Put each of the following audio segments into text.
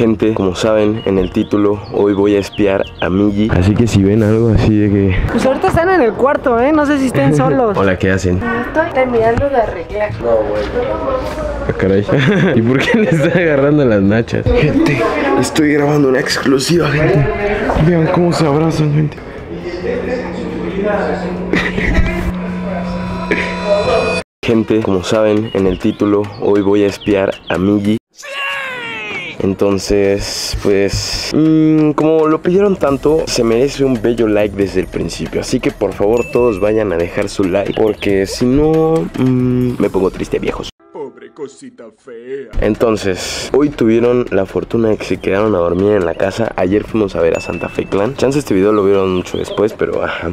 Gente, como saben en el título, hoy voy a espiar a Migi. Así que si ven algo así de que... Pues ahorita están en el cuarto, ¿eh? No sé si estén solos. Hola, ¿qué hacen? Estoy terminando de arreglar. No, bueno. Ah, caray. ¿Y por qué le está agarrando las nachas? Gente, estoy grabando una exclusiva, gente. Vean cómo se abrazan, gente. Gente, como saben en el título, hoy voy a espiar a Migi. Entonces, pues, mm, como lo pidieron tanto, se merece un bello like desde el principio. Así que por favor todos vayan a dejar su like, porque si no, mm, me pongo triste, viejos. Pobre cosita fea. Entonces, hoy tuvieron la fortuna de que se quedaron a dormir en la casa. Ayer fuimos a ver a Santa Fe Clan. Chance este video lo vieron mucho después, pero ajá.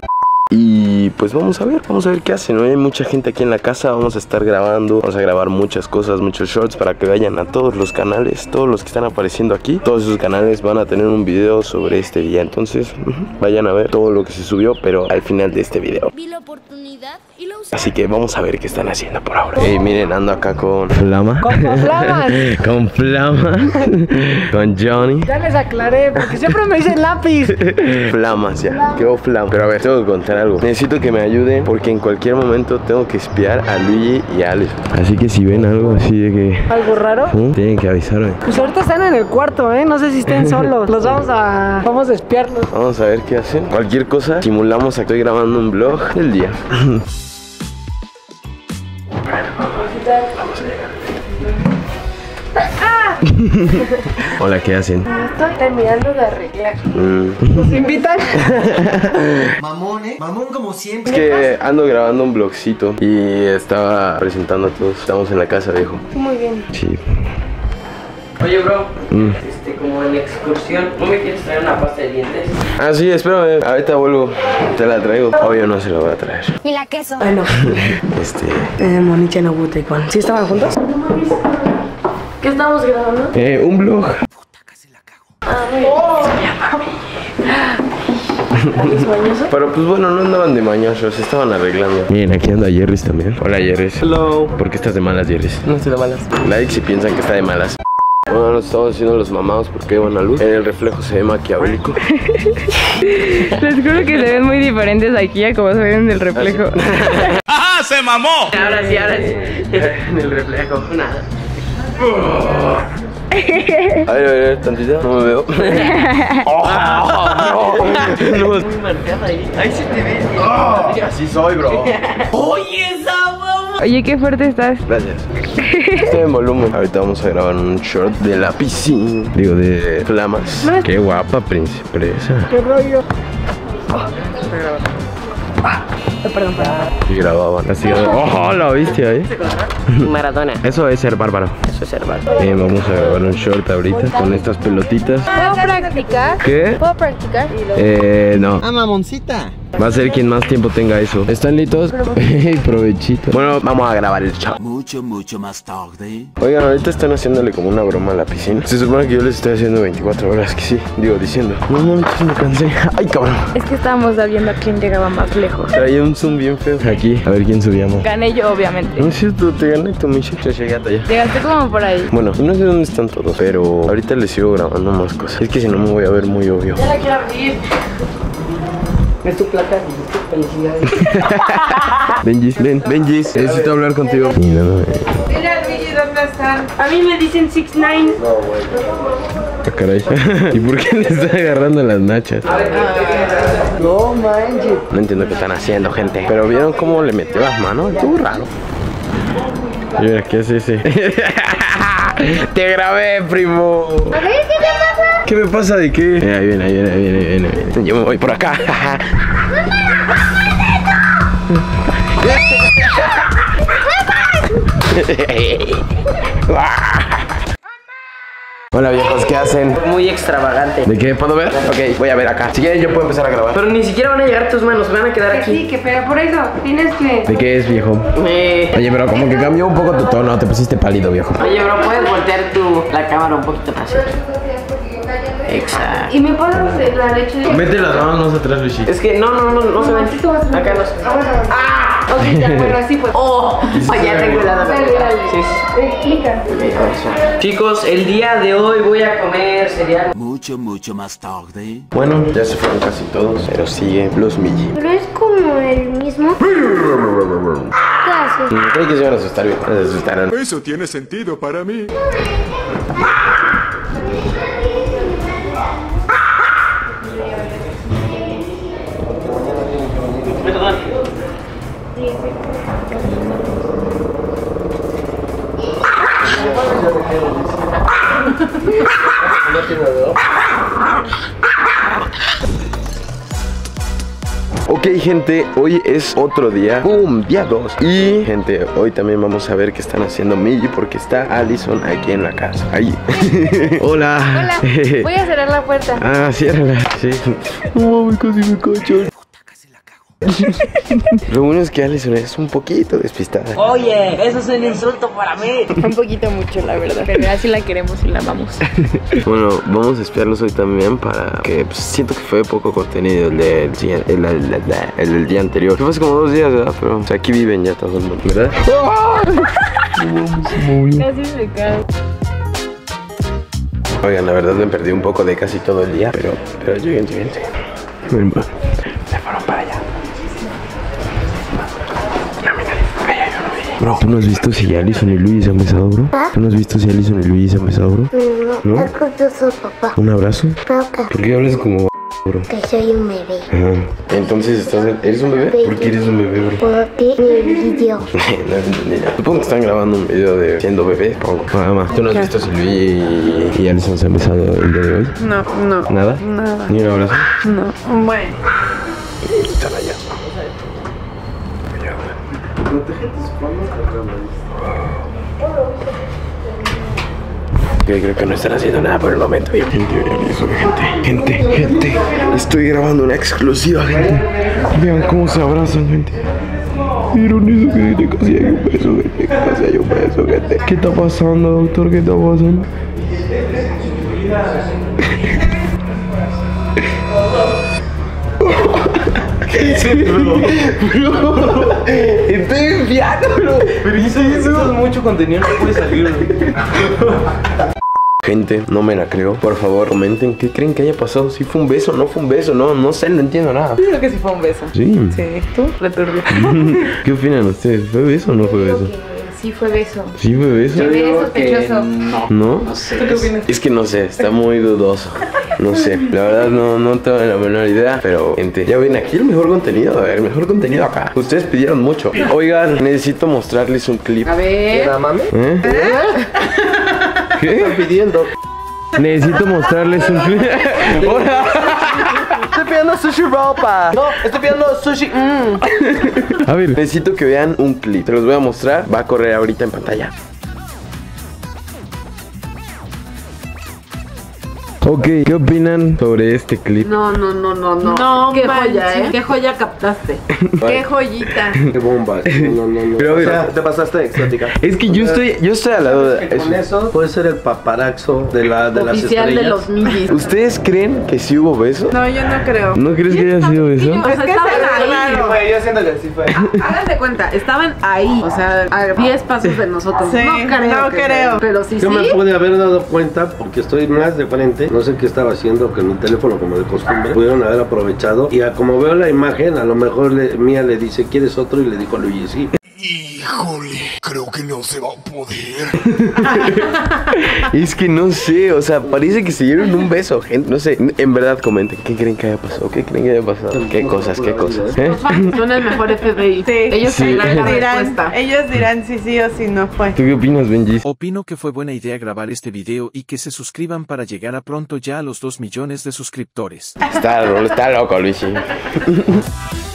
Y pues vamos a ver, vamos a ver qué hacen. Hoy hay mucha gente aquí en la casa, vamos a estar grabando, vamos a grabar muchas cosas, muchos shorts para que vayan a todos los canales, todos los que están apareciendo aquí. Todos esos canales van a tener un video sobre este día. Entonces, vayan a ver todo lo que se subió, pero al final de este video. Vi la oportunidad y la usé. Así que vamos a ver qué están haciendo por ahora. Hey, miren, ando acá con Flama. Con flamas. con Flama. con Johnny. Ya les aclaré, porque siempre me dicen lápiz. Flamas ya, quedó flama. Pero a ver, tengo que contar algo. Necesito que me ayuden porque en cualquier momento tengo que espiar a Luigi y a Alex. Así que si ven algo así de que. ¿Algo raro? ¿Mm? Tienen que avisarme. Pues ahorita están en el cuarto, ¿eh? No sé si estén solos. Los vamos a... Vamos a espiarlos. Vamos a ver qué hacen. Cualquier cosa, simulamos que estoy grabando un vlog del día. Hola, ¿qué hacen? Estoy terminando de arreglar. Mm. ¿Nos invitan? Mamón, ¿eh? Mamón como siempre. Es que ando grabando un vlogcito y estaba presentando a todos. Estamos en la casa, viejo. Muy bien. Sí. Oye, bro, Mm. este, como en excursión, ¿no me quieres traer una pasta de dientes? Ah, sí, espérame. Ahorita vuelvo. Te la traigo. Obvio no se la voy a traer. Y la queso. Bueno, Este. eh, Monicha no Buta igual. ¿Sí estaban juntos? ¿Qué estamos grabando? Eh, un vlog. Pero pues bueno, no andaban de mañosos, se estaban arreglando. Miren, aquí anda Jerry's también. Hola Jerry's. Hello. ¿Por qué estás de malas, Jerry's? No estoy de malas. Like si piensan que está de malas. Bueno, nos estamos haciendo los mamados porque van a luz. En el reflejo se ve maquiavélico. Les juro que se ven muy diferentes aquí a como se ven en el reflejo. ¡Ajá! ¡Se mamó! Ahora sí, ahora sí. en el reflejo. Nada. A ver, a ver, a ver, tantito. No me veo. Oh, no, no. Muy marcada ahí. Ahí sí te ves. Así soy, bro. Oye, esa mamá. Oye, qué fuerte estás. Gracias. Estoy en volumen. Ahorita vamos a grabar un short de la piscina. Digo, de flamas. Qué guapa, princesa. ¿Qué rollo? Y grababan así. ¡Oh, la bestia, eh! Maradona. Eso es ser bárbaro. Eso es hermano. Eh, vamos a grabar un short ahorita con estas pelotitas. ¿Puedo practicar? ¿Qué? ¿Puedo practicar? Eh, no. Ah, mamoncita. Va a ser quien más tiempo tenga eso. ¿Están listos? Provechito. Bueno, vamos a grabar el short. Mucho, mucho más tarde. Oigan, ahorita están haciéndole como una broma a la piscina. Se supone que yo les estoy haciendo 24 horas, que sí, digo, diciendo. No, no, me cansé. Ay, cabrón. Es que estábamos viendo a quién llegaba más lejos. Traía un zoom bien feo. Aquí, a ver quién subíamos. Gané yo, obviamente. No es cierto, te gané tu Michelle. Ya llegué hasta allá. Llegaste como por ahí. Bueno, no sé dónde están todos, pero ahorita les sigo grabando más cosas. Es que si no me voy a ver muy obvio. Ya la quiero abrir. Es tu placa, es tu felicidad. Benjis, ven, Benjis, necesito hablar contigo. Mira, no, Luigi, ¿dónde están? A mí me dicen 6'9". ah, caray. ¿Y por qué le está agarrando las nachas? No manches. No entiendo qué están haciendo, gente. Pero vieron cómo le metió las manos. Estuvo raro. Y mira, ¿qué es ese? Te grabé, primo. A ver, ¿qué te pasa? ¿Qué me pasa de qué? Eh, ahí viene, ahí viene, ahí viene, ahí viene, ahí viene. Yo me voy por acá. Hola viejos, ¿qué hacen? Muy extravagante. ¿De qué puedo ver? Ok, voy a ver acá. Si quieren yo puedo empezar a grabar. Pero ni siquiera van a llegar tus manos, van a quedar Que aquí. sí, que pero por eso tienes que... ¿De qué es, viejo? Eh, Oye, pero como que cambió un poco tu tono, te pusiste pálido, viejo. Oye, bro, puedes voltear tu, la cámara un poquito más. Exacto. ¿Y me pasas la leche de... Mete las manos más atrás, Luigi. Es que no, no, no, no se ven. Acá no se Ah, Ok, ya, bueno, así pues. Oh, ya tengo la Dale, dale. Sí, sí. Explica. Chicos, el día de hoy voy a comer cereal. Mucho, mucho más tarde. Bueno, ya se fueron casi todos, pero sigue los Miji. Pero es como el mismo. ¿Qué haces? Creí que se iban a asustar, bien. Se. Eso tiene sentido para mí. Ok, gente, hoy es otro día. ¡Boom! Día 2. Y, gente, hoy también vamos a ver qué están haciendo Miji porque está Allison aquí en la casa. Ahí. Hola. Hola. Voy a cerrar la puerta. Ah, ciérrala. Sí. No mames, casi me cacho. Lo bueno es que Allison es un poquito despistada. Oye, eso es un insulto para mí. Un poquito mucho, la verdad. Pero así la queremos y la amamos. Bueno, vamos a espiarlos hoy también para que pues, siento que fue poco contenido el del día, el, el- el- el del día anterior. Que fue hace como dos días, ¿verdad? Pero o sea, aquí viven ya todo el mundo, ¿verdad? Casi me cae. Oigan, la verdad me perdí un poco de casi todo el día, pero, pero lleguen, lleguen, lleguen. Bro, ¿tú no has visto si Alison y Luis se han besado, bro? ¿Tú no has visto si Alison y Luis se han besado, bro? ¿No? Soy papá. ¿Un abrazo? Que, ¿Por qué hablas como bro? que soy un bebé. Ajá. Entonces, ¿estás, ¿eres un bebé? ¿Por qué eres un bebé, bro? Porque mi video. no entendí nada. Supongo que están grabando un video de siendo bebé, supongo. Nada más. ¿Tú no has visto si Luis y, Alison se han besado el día de hoy? No, no. ¿Nada? Nada. ¿Ni un abrazo? No. Bueno. Están Que creo que no están haciendo nada por el momento. Gente, vean eso, gente. Gente, gente. Estoy grabando una exclusiva, gente. Vean cómo se abrazan, gente. ¿Vieron eso, gente? Casi hay un beso, gente. Casi hay un beso, gente. ¿Qué está pasando, doctor? ¿Qué está pasando? Estoy enviando, bro. Pero hice eso. es mucho contenido, no puede salir. Gente, no me la creo. Por favor, comenten qué creen que haya pasado. Si fue un beso, no fue un beso. No, no sé, no entiendo nada. Creo que sí fue un beso. Sí. Sí. ¿Tú? Returbio. ¿Qué opinan ustedes? ¿Fue beso o no fue beso? Sí fue beso. Sí fue beso. Se ve sospechoso. No. ¿No? No sé. ¿Tú qué opinas? Es que no sé, está muy dudoso. No sé, la verdad no, no tengo la menor idea. Pero, gente, ya ven aquí el mejor contenido. A ver, el mejor contenido acá. Ustedes pidieron mucho. Oigan, necesito mostrarles un clip. A ver. mami? ¿Eh? ¿Qué? Pidiendo. Necesito mostrarles un clip. Hola. Estoy pidiendo sushi ropa. No, estoy pidiendo sushi. A ver, necesito que vean un clip. Te los voy a mostrar. Va a correr ahorita en pantalla. Ok, ¿qué opinan sobre este clip? No, no, no, no, no. No Qué joya, ¿eh? Qué joya captaste. Qué joyita. Qué bomba. No, no, no. Pero O sea, te pasaste de exótica. Es que yo estoy, yo estoy al lado de Que con eso. eso puede ser el paparaxo de, la, de las Oficial de estrellas. los millis. ¿Ustedes creen que sí hubo beso? No, yo no creo. ¿No crees que haya sido eso? O sea, Es que estaban ahí. Güey, yo siento que sí fue. Hagan de cuenta, estaban ahí. O sea, a 10 pasos de nosotros. Sí, no creo. no creo. Pero sí, Yo me pude haber dado cuenta porque estoy más de frente. No sé qué estaba haciendo con el teléfono como de costumbre. Pudieron haber aprovechado. Y a como veo la imagen, a lo mejor le- Mía le dice, ¿quieres otro? Y le dijo Luigi, sí. Híjole, creo que no se va a poder. Es que no sé, o sea, parece que se dieron un beso, gente. No sé, en verdad comenten, ¿qué creen que haya pasado? ¿Qué creen que haya pasado? ¿Qué cosas, qué cosas? ¿Eh? Los fans son el mejor FBI. Sí. Ellos Sí. tendrán la dirán, respuesta. ellos dirán si sí o si no fue. ¿Tú qué opinas, Benji? Opino que fue buena idea grabar este video y que se suscriban para llegar a pronto ya a los 2 millones de suscriptores. Está, está loco, Luigi.